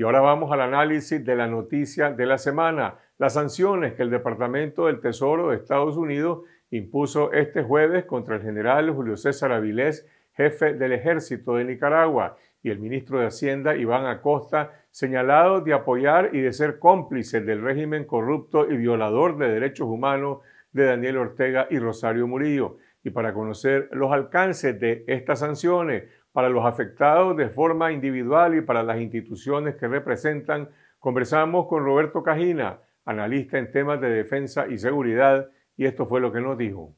Y ahora vamos al análisis de la noticia de la semana, las sanciones que el Departamento del Tesoro de Estados Unidos impuso este jueves contra el general Julio César Avilés, jefe del ejército de Nicaragua, y el ministro de Hacienda, Iván Acosta, señalados de apoyar y de ser cómplices del régimen corrupto y violador de derechos humanos de Daniel Ortega y Rosario Murillo. Y para conocer los alcances de estas sanciones para los afectados de forma individual y para las instituciones que representan, conversamos con Roberto Cajina, analista en temas de defensa y seguridad, y esto fue lo que nos dijo.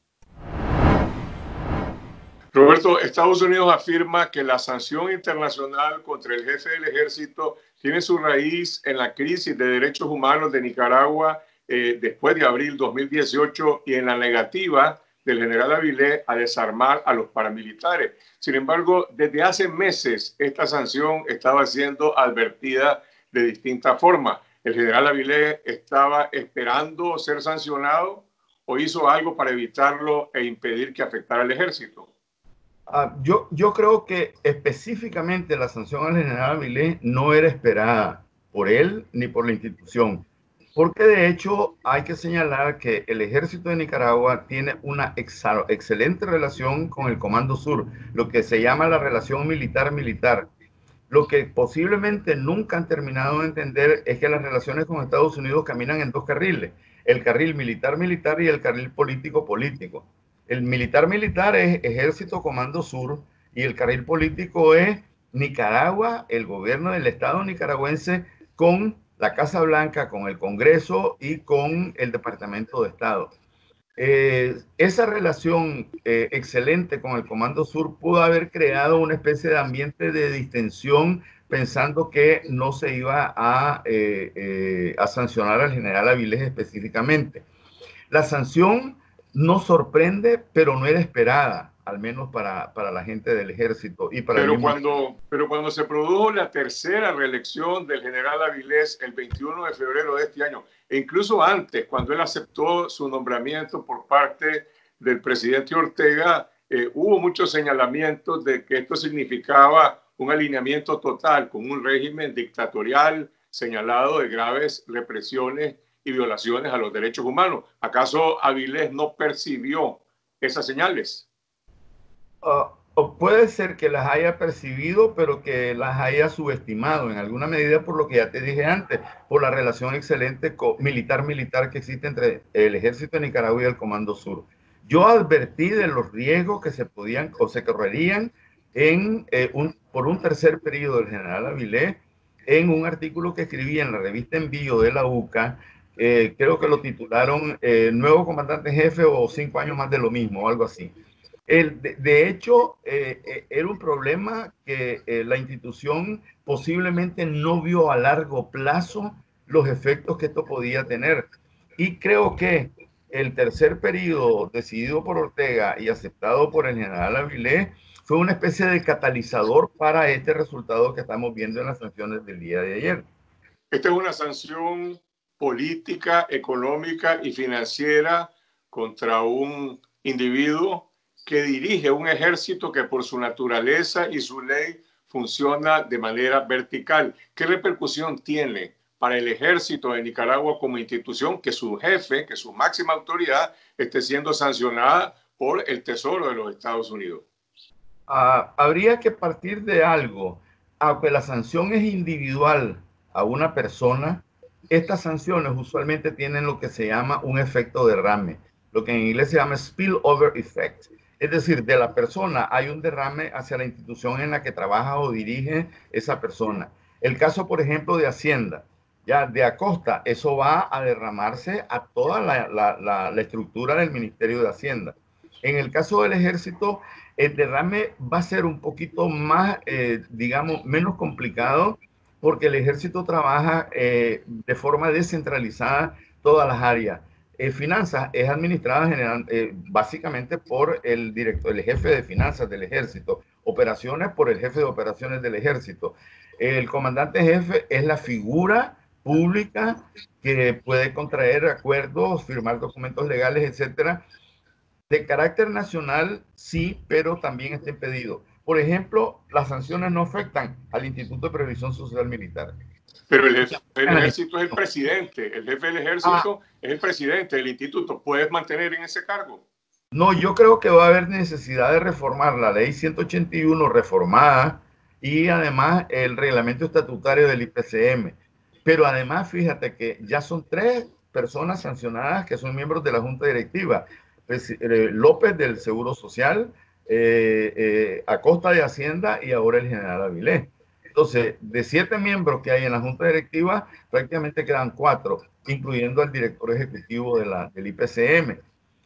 Roberto, Estados Unidos afirma que la sanción internacional contra el jefe del ejército tiene su raíz en la crisis de derechos humanos de Nicaragua eh, después de abril 2018 y en la negativa del general Avilés a desarmar a los paramilitares. Sin embargo, desde hace meses esta sanción estaba siendo advertida de distintas formas. El general Avilés estaba esperando ser sancionado o hizo algo para evitarlo e impedir que afectara al ejército. Ah, yo, yo creo que específicamente la sanción al general Avilés no era esperada por él ni por la institución, porque de hecho hay que señalar que el ejército de Nicaragua tiene una excelente relación con el Comando Sur, lo que se llama la relación militar-militar. Lo que posiblemente nunca han terminado de entender es que las relaciones con Estados Unidos caminan en dos carriles, el carril militar-militar y el carril político-político. El militar militar es Ejército Comando Sur y el carril político es Nicaragua, el gobierno del Estado nicaragüense con la Casa Blanca, con el Congreso y con el Departamento de Estado. Eh, esa relación eh, excelente con el Comando Sur pudo haber creado una especie de ambiente de distensión pensando que no se iba a, eh, a sancionar al general Avilés específicamente. La sanción no sorprende, pero no era esperada, al menos para, la gente del ejército. Y para pero, cuando, pero cuando se produjo la tercera reelección del general Avilés el 21 de febrero de este año, e incluso antes, cuando él aceptó su nombramiento por parte del presidente Ortega, eh, hubo muchos señalamientos de que esto significaba un alineamiento total con un régimen dictatorial señalado de graves represiones y violaciones a los derechos humanos. ¿Acaso Avilés no percibió esas señales? Ah, puede ser que las haya percibido, pero que las haya subestimado en alguna medida por lo que ya te dije antes, por la relación excelente militar-militar que existe entre el ejército de Nicaragua y el Comando Sur. Yo advertí de los riesgos que se podían o se correrían en, eh, por un tercer periodo del general Avilés en un artículo que escribí en la revista Envío de la UCA eh, creo que lo titularon eh, Nuevo Comandante Jefe o Cinco años más de lo mismo, o algo así. De, hecho, eh, era un problema que la institución posiblemente no vio a largo plazo los efectos que esto podía tener. Y creo que el tercer periodo decidido por Ortega y aceptado por el general Avilés fue una especie de catalizador para este resultado que estamos viendo en las sanciones del día de ayer. Esta es una sanción política, económica y financiera contra un individuo que dirige un ejército que por su naturaleza y su ley funciona de manera vertical. ¿Qué repercusión tiene para el ejército de Nicaragua como institución que su jefe, que su máxima autoridad esté siendo sancionada por el Tesoro de los Estados Unidos? Ah, habría que partir de algo. Aunque la sanción es individual a una persona, estas sanciones usualmente tienen lo que se llama un efecto derrame, lo que en inglés se llama spillover effect. Es decir, de la persona hay un derrame hacia la institución en la que trabaja o dirige esa persona. El caso, por ejemplo, de Hacienda, ya de Acosta, eso va a derramarse a toda la, estructura del Ministerio de Hacienda. En el caso del ejército, el derrame va a ser un poquito más, eh, digamos, menos complicado porque el ejército trabaja eh, de forma descentralizada todas las áreas. Eh, finanzas es administrada general, eh, básicamente por el director, el jefe de finanzas del ejército. Operaciones por el jefe de operaciones del ejército. El comandante jefe es la figura pública que puede contraer acuerdos, firmar documentos legales, etcétera. De carácter nacional, sí, pero también está impedido. Por ejemplo, las sanciones no afectan al Instituto de Previsión Social Militar. Pero el jefe del ejército es el presidente, el jefe del ejército ah. es el presidente del instituto. ¿Puedes mantener en ese cargo? No, yo creo que va a haber necesidad de reformar la ley 181 reformada y además el reglamento estatutario del IPCM. Pero además, fíjate que ya son tres personas sancionadas que son miembros de la Junta Directiva. Pues, eh, López del Seguro Social, eh, eh, Acosta de Hacienda y ahora el general Avilés. Entonces, de siete miembros que hay en la Junta Directiva, prácticamente quedan cuatro, incluyendo al director ejecutivo de la, del IPCM.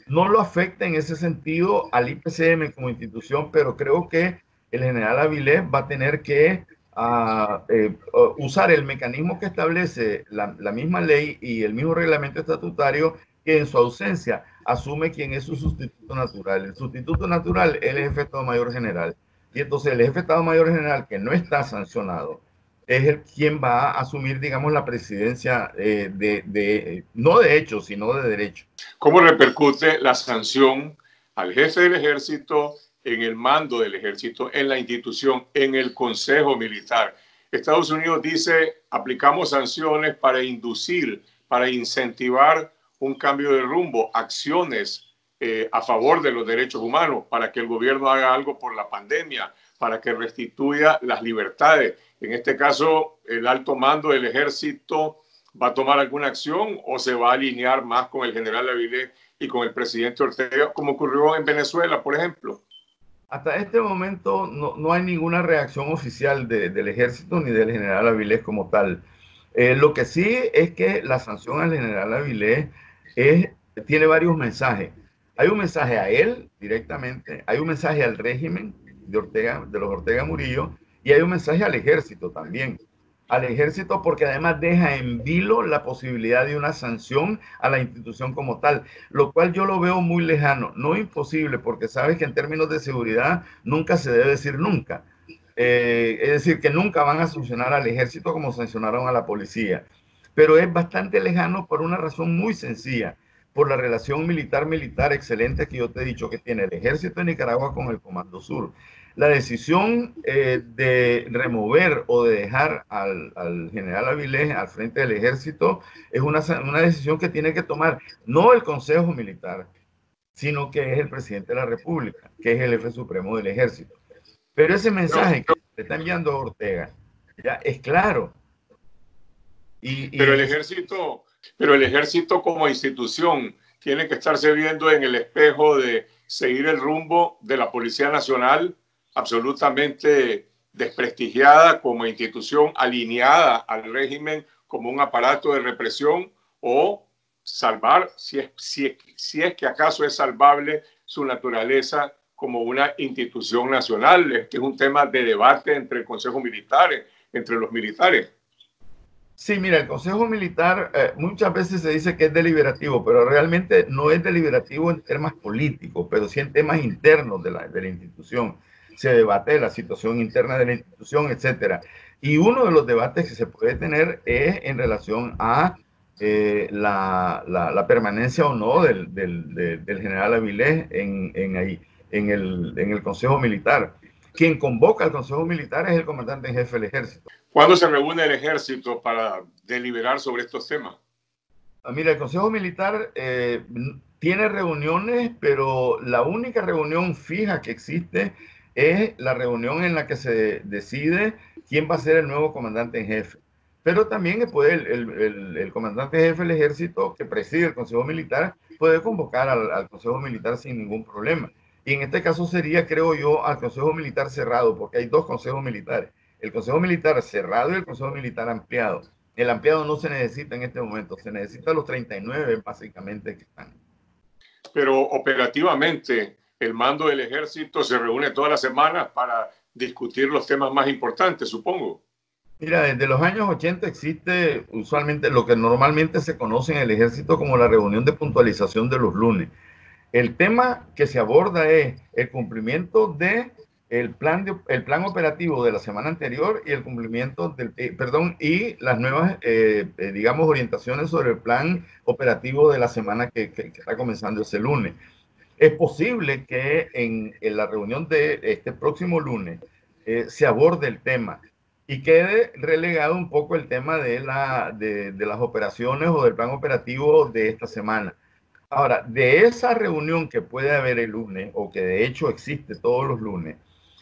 No lo afecta en ese sentido al IPCM como institución, pero creo que el general Avilés va a tener que a eh, usar el mecanismo que establece la, misma ley y el mismo reglamento estatutario que en su ausencia asume quién es su sustituto natural. El sustituto natural es el jefe Mayor General. Y entonces el jefe de Estado Mayor General que no está sancionado es el quien va a asumir, digamos, la presidencia eh, de, de, no de hecho, sino de derecho. ¿Cómo repercute la sanción al jefe del ejército en el mando del ejército, en la institución, en el Consejo Militar. Estados Unidos dice, aplicamos sanciones para inducir, para incentivar un cambio de rumbo, acciones eh, a favor de los derechos humanos, para que el gobierno haga algo por la pandemia, para que restituya las libertades. En este caso, el alto mando del ejército va a tomar alguna acción o se va a alinear más con el general Avilés y con el presidente Ortega, como ocurrió en Venezuela, por ejemplo. Hasta este momento no, hay ninguna reacción oficial del ejército ni del general Avilés como tal. Eh, lo que sí es que la sanción al general Avilés es, tiene varios mensajes. Hay un mensaje a él directamente, hay un mensaje al régimen de, Ortega, de los Ortega Murillo y hay un mensaje al ejército también. Al ejército porque además deja en vilo la posibilidad de una sanción a la institución como tal, lo cual yo lo veo muy lejano, no imposible, porque sabes que en términos de seguridad nunca se debe decir nunca. Eh, es decir, que nunca van a sancionar al ejército como sancionaron a la policía, pero es bastante lejano por una razón muy sencilla, por la relación militar-militar excelente que yo te he dicho que tiene el ejército de Nicaragua con el Comando Sur la decisión eh, de remover o de dejar al, general Avilés al frente del ejército es una, decisión que tiene que tomar no el Consejo Militar, sino que es el presidente de la República, que es el jefe supremo del ejército. Pero ese mensaje que le está enviando Ortega ya es claro. Y, pero el ejército, pero el ejército como institución tiene que estarse viendo en el espejo de seguir el rumbo de la Policía Nacional absolutamente desprestigiada como institución alineada al régimen como un aparato de represión o salvar, si es, si, si es que acaso es salvable su naturaleza como una institución nacional, que es un tema de debate entre el Consejo Militar, entre los militares. Sí, mira, el Consejo Militar eh, muchas veces se dice que es deliberativo, pero realmente no es deliberativo en temas políticos, pero sí en temas internos de la, de la institución se debate la situación interna de la institución, etcétera. Y uno de los debates que se puede tener es en relación a eh, la, la, permanencia o no del, del, del, general Avilés en, en, ahí, en, el, en el Consejo Militar. Quien convoca al Consejo Militar es el comandante en jefe del ejército. ¿Cuándo se reúne el ejército para deliberar sobre estos temas? Ah, mira, el Consejo Militar eh, tiene reuniones, pero la única reunión fija que existe es la reunión en la que se decide quién va a ser el nuevo comandante en jefe. Pero también puede el, el, comandante jefe del ejército que preside el Consejo Militar puede convocar al, Consejo Militar sin ningún problema. Y en este caso sería, creo yo, al Consejo Militar cerrado, porque hay dos consejos militares. El Consejo Militar cerrado y el Consejo Militar ampliado. El ampliado no se necesita en este momento, se necesita los 39 básicamente que están. Pero operativamente, el mando del ejército se reúne todas las semanas para discutir los temas más importantes, supongo. Mira, desde los años 80 existe usualmente lo que normalmente se conoce en el ejército como la reunión de puntualización de los lunes. El tema que se aborda es el cumplimiento de el plan, de, el plan operativo de la semana anterior y el cumplimiento del, eh, perdón, y las nuevas, eh, eh, digamos, orientaciones sobre el plan operativo de la semana que está comenzando ese lunes es posible que en, la reunión de este próximo lunes eh, se aborde el tema. y quede relegado un poco el tema de, la, de, de las operaciones o del plan operativo de esta semana. Ahora, de esa reunión que puede haber el lunes, o que de hecho existe todos los lunes,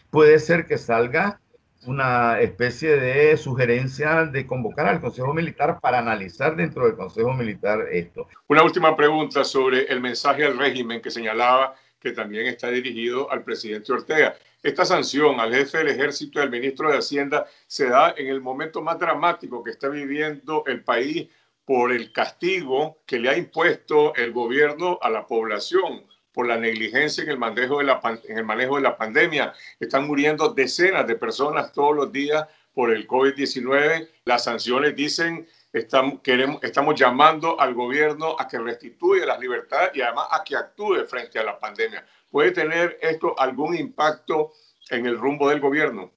puede ser que salga una especie de sugerencia de convocar al Consejo Militar para analizar dentro del Consejo Militar esto. Una última pregunta sobre el mensaje al régimen que señalaba que también está dirigido al presidente Ortega. Esta sanción al jefe del ejército y al ministro de Hacienda se da en el momento más dramático que está viviendo el país por el castigo que le ha impuesto el gobierno a la población por la negligencia en el manejo de la, en el manejo de la pandemia. Están muriendo decenas de personas todos los días por el COVID-19. Las sanciones dicen Estamos, queremos, estamos llamando al gobierno a que restituya las libertades y además a que actúe frente a la pandemia. ¿Puede tener esto algún impacto en el rumbo del gobierno?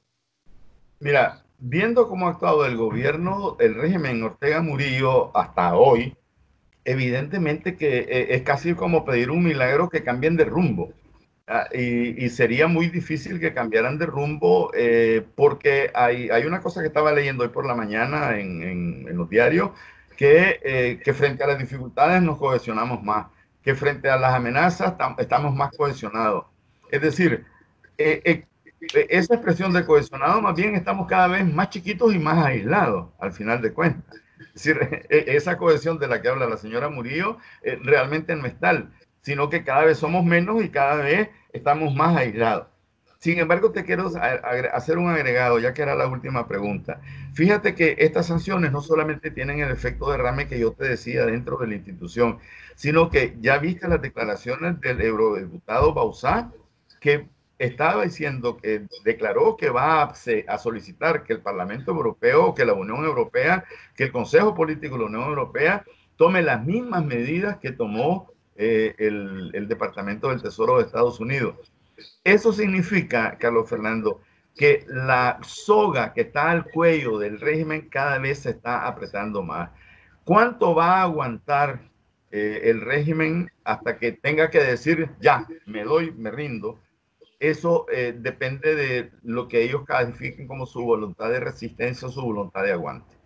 Mira, viendo cómo ha actuado el gobierno, el régimen Ortega Murillo hasta hoy, evidentemente que eh, es casi como pedir un milagro que cambien de rumbo. Ah, y, sería muy difícil que cambiaran de rumbo eh, porque hay, hay, una cosa que estaba leyendo hoy por la mañana en, en, los diarios, que, eh, que, frente a las dificultades nos cohesionamos más, que frente a las amenazas estamos más cohesionados. Es decir, eh, esa expresión de cohesionado, más bien estamos cada vez más chiquitos y más aislados, al final de cuentas. Es decir, esa cohesión de la que habla la señora Murillo realmente no es tal sino que cada vez somos menos y cada vez estamos más aislados. Sin embargo, te quiero hacer un agregado, ya que era la última pregunta. Fíjate que estas sanciones no solamente tienen el efecto de rame que yo te decía dentro de la institución, sino que ya viste las declaraciones del eurodiputado Bausá, que estaba diciendo que declaró que va a, solicitar que el Parlamento Europeo, que la Unión Europea, que el Consejo Político de la Unión Europea tome las mismas medidas que tomó eh, el, Departamento del Tesoro de Estados Unidos. Eso significa, Carlos Fernando, que la soga que está al cuello del régimen cada vez se está apretando más. ¿Cuánto va a aguantar eh, el régimen hasta que tenga que decir, ya, me doy, me rindo? Eso eh, depende de lo que ellos califiquen como su voluntad de resistencia o su voluntad de aguante.